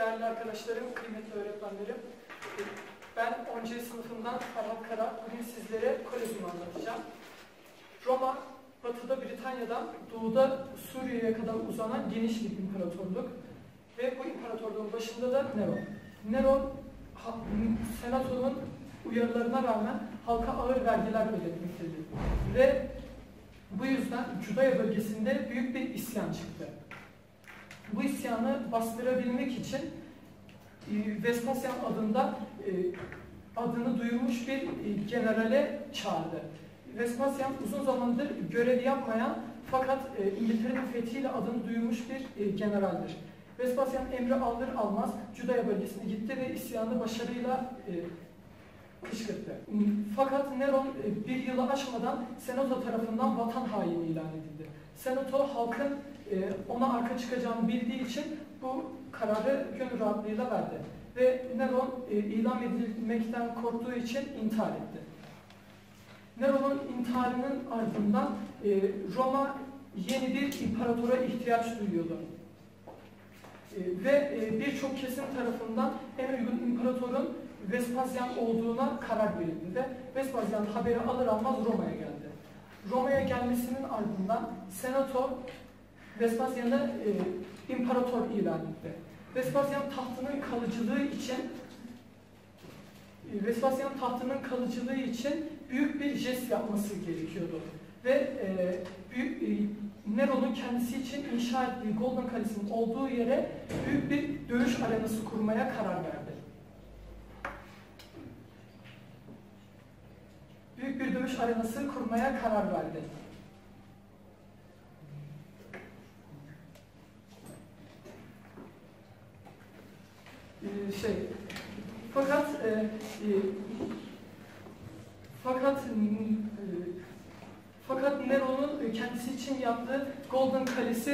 değerli arkadaşlarım, kıymetli öğretmenlerim. Ben 10. sınıfından Ferhat Kara. Bugün sizlere Kolezyum'u anlatacağım. Roma, batıda Britanya'dan doğuda Suriye'ye kadar uzanan geniş bir imparatorluk. Ve bu imparatorluğun başında da Neron. Neron, senatonun uyarılarına rağmen halka ağır vergiler ödetmektedir. Ve bu yüzden Cudaya bölgesinde büyük bir isyan çıktı. Bu isyanı bastırabilmek için e, Vespasyan adında e, adını duyurmuş bir e, generale çağırdı. Vespasyan uzun zamandır görev yapmayan fakat İngiltere'nin fethiyle adını duyurmuş bir generaldir. Vespasyan emri alır almaz Cudaya bölgesine gitti ve isyanı başarıyla kışkırttı. Fakat Neron bir yılı aşmadan Senato tarafından vatan haini ilan edildi. Senato halkın ona arka çıkacağını bildiği için bu kararı gönül rahatlığıyla verdi. Ve Neron ilan edilmekten korktuğu için intihar etti. Neron'un intiharının ardından Roma yeni bir imparatora ihtiyaç duyuyordu. Ve birçok kesim tarafından en uygun imparatorun Vespasyan olduğuna karar verildi ve Vespasyan haberi alır almaz Roma'ya geldi. Roma'ya gelmesinin ardından Senato Vespasyan'ı e, imparator ilan etti. Vespasyan tahtının kalıcılığı için e, Vespasyan tahtının kalıcılığı için büyük bir jest yapması gerekiyordu. Ve e, büyük, e, Nero'nun kendisi için inşa ettiği Golden Kalesi'nin olduğu yere büyük bir dövüş arenası kurmaya karar verdi. Büyük bir dövüş arenası kurmaya karar verdi. Ee, şey fakat e, e, fakat e, fakat Nero'nun kendisi için yaptığı Golden Kalesi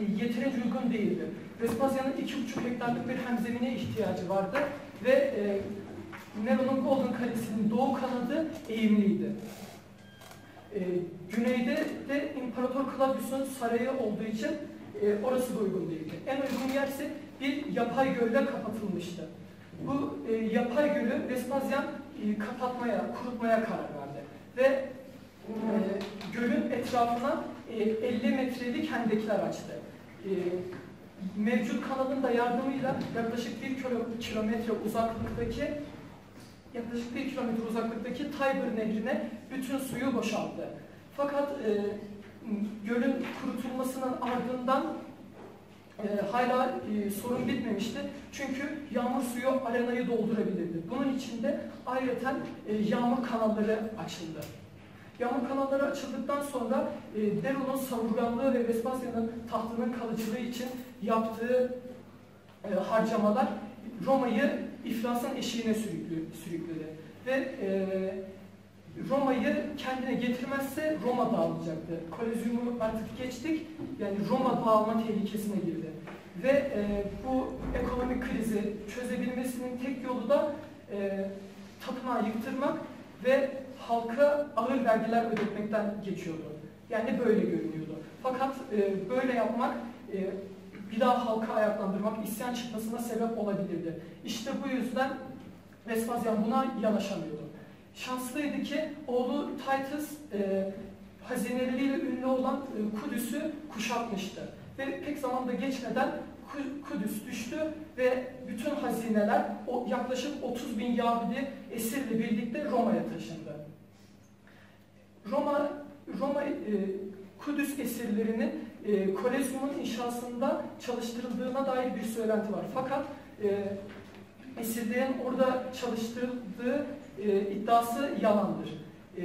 e, yeterince uygun değildi. Vespasyan'ın iki buçuk hektarlık bir hemzemine ihtiyacı vardı ve e, Nero'nun Golden Kalesi'nin doğu kanadı eğimliydi. E, güneyde de İmparator Claudius'un sarayı olduğu için e, orası da uygun değildi. En uygun yer ise bir yapay gölle kapatılmıştı. Bu e, yapay gölü Vespasyan e, kapatmaya, kurutmaya karar verdi. Ve e, gölün etrafına e, 50 metrelik hendekler açtı. E, mevcut kanalın da yardımıyla yaklaşık bir kilometre uzaklıktaki yaklaşık bir kilometre uzaklıktaki Tiber nehrine bütün suyu boşalttı. Fakat e, gölün kurutulmasının ardından e, hala e, sorun bitmemişti. Çünkü yağmur suyu arenayı doldurabilirdi. Bunun için de ayrıca e, yağmur kanalları açıldı. Yağmur kanalları açıldıktan sonra e, Nero'nun savurganlığı ve Vespasyan'ın tahtının kalıcılığı için yaptığı e, harcamalar Roma'yı iflasın eşiğine sürükledi. Ve e, Roma'yı kendine getirmezse Roma dağılacaktı. Kolezyumu artık geçtik, yani Roma dağılma tehlikesine girdi. Ve e, bu ekonomik krizi çözebilmesinin tek yolu da e, tapınağı yıktırmak ve halka ağır vergiler ödetmekten geçiyordu. Yani böyle görünüyordu. Fakat e, böyle yapmak e, bir daha halka ayaklandırmak, isyan çıkmasına sebep olabilirdi. İşte bu yüzden Vespasyan buna yanaşamıyordu. Şanslıydı ki oğlu Titus e, hazineleriyle ünlü olan e, Kudüs'ü kuşatmıştı. Ve pek zamanda geçmeden Kudüs düştü ve bütün hazineler o yaklaşık 30 bin Yahudi esirle birlikte Roma'ya taşındı. Roma Roma e, Kudüs esirlerinin e, Kolezyum'un inşasında çalıştırıldığına dair bir söylenti var. Fakat e, esirlerin orada çalıştırıldığı e, iddiası yalandır. E,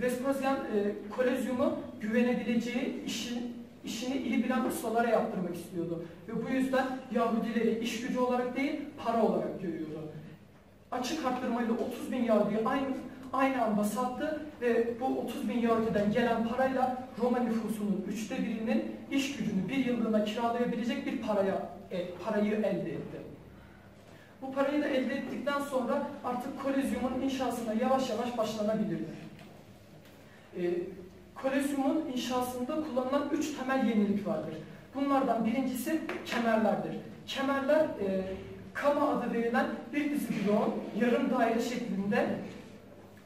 Vespasyan e, Kolezyum'u güvenebileceği işin, işini iyi bilen ustalara yaptırmak istiyordu. Ve bu yüzden Yahudileri iş gücü olarak değil, para olarak görüyordu. Açık arttırmayla 30 bin Yahudi'yi aynı, aynı anda sattı ve bu 30 bin Yahudi'den gelen parayla Roma nüfusunun üçte birinin iş gücünü bir yıllığına kiralayabilecek bir paraya, e, parayı elde etti. Bu parayı da elde ettikten sonra artık Kolezyum'un inşasına yavaş yavaş başlanabilirdi. E, Kolezyum'un inşasında kullanılan üç temel yenilik vardır. Bunlardan birincisi kemerlerdir. Kemerler e, kama adı verilen bir dizi bloğun yarım daire şeklinde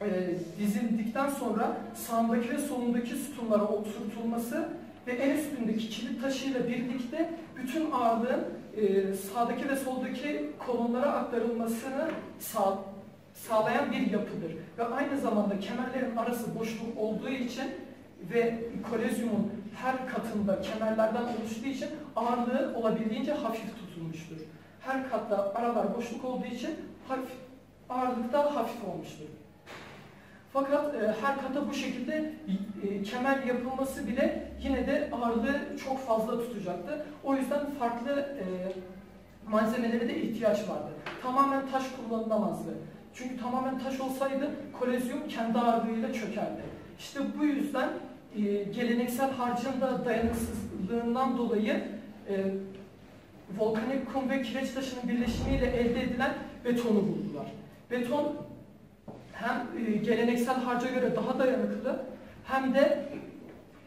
e, dizildikten sonra sağındaki ve solundaki sütunlara oturtulması ve en üstündeki kilit taşıyla birlikte bütün ağırlığın e, sağdaki ve soldaki kolonlara aktarılmasını sağ, sağlayan bir yapıdır. Ve aynı zamanda kemerlerin arası boşluk olduğu için ve kolezyumun her katında kemerlerden oluştuğu için ağırlığı olabildiğince hafif tutulmuştur. Her katta aralar boşluk olduğu için hafif, ağırlık da hafif olmuştur. Fakat e, her kata bu şekilde e, kemer yapılması bile yine de ağırlığı çok fazla tutacaktı. O yüzden farklı e, malzemelere de ihtiyaç vardı. Tamamen taş kullanılamazdı. Çünkü tamamen taş olsaydı kolezyum kendi ağırlığıyla çökerdi. İşte bu yüzden e, geleneksel harcın da dayanıksızlığından dolayı e, volkanik kum ve kireç taşının birleşimiyle elde edilen betonu buldular. Beton hem e, geleneksel harca göre daha dayanıklı hem de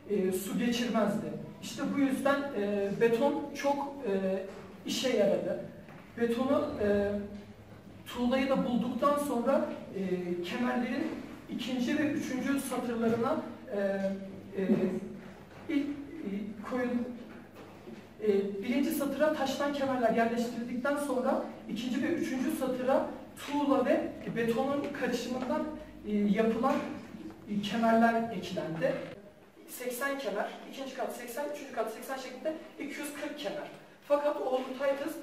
e, su geçirmezdi. İşte bu yüzden e, beton çok e, işe yaradı. Betonu e, tuğlayı da bulduktan sonra e, kemerlerin ikinci ve üçüncü satırlarına e, e, ilk e, koyun e, birinci satıra taştan kemerler yerleştirildikten sonra ikinci ve üçüncü satıra tuğla ve betonun karışımından e, yapılan e, kemerler eklendi. 80 kemer, ikinci kat 80, üçüncü kat 80 şeklinde 240 kemer. Fakat oğlu Titus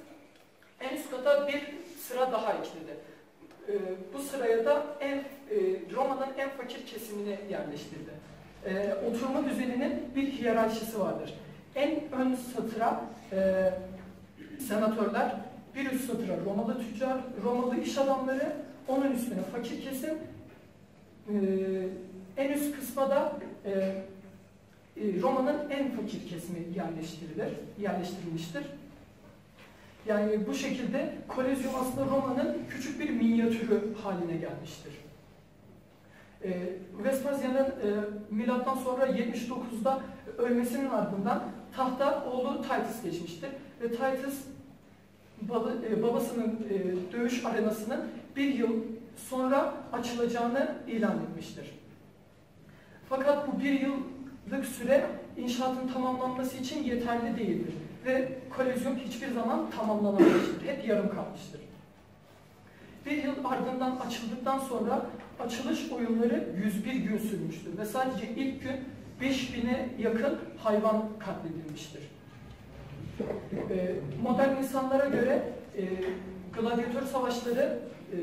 en üst kata bir sıra daha ekledi. E, bu sıraya da en, Roma'nın en fakir kesimini yerleştirdi. Oturma düzeninin bir hiyerarşisi vardır. En ön satıra senatörler, bir üst satıra Romalı tüccar, Romalı iş adamları, onun üstüne fakir kesim, e, en üst kısma da e, e, Roma'nın en fakir kesimi yerleştirilir, yerleştirilmiştir. Yani bu şekilde Kolezyum aslında Roma'nın küçük bir minyatürü haline gelmiştir. E, Vespasian'ın e, milattan sonra 79'da ölmesinin ardından tahta oğlu Titus geçmiştir. Ve Titus e, babasının e, dövüş arenasının bir yıl sonra açılacağını ilan etmiştir. Fakat bu bir yıllık süre inşaatın tamamlanması için yeterli değildir. Ve kolezyum hiçbir zaman tamamlanamamıştır. Hep yarım kalmıştır. Bir yıl ardından açıldıktan sonra açılış oyunları 101 gün sürmüştür. Ve sadece ilk gün 5000'e yakın hayvan katledilmiştir. Ee, modern insanlara göre e, gladyatör savaşları e,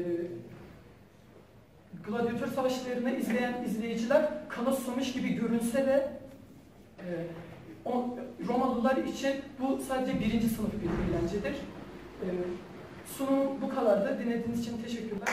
gladyatör savaşlarını izleyen izleyiciler kana susamış gibi görünse de e, o, Romalılar için bu sadece birinci sınıf bir eğlencedir. E, sunum bu kadardı. Dinlediğiniz için teşekkürler.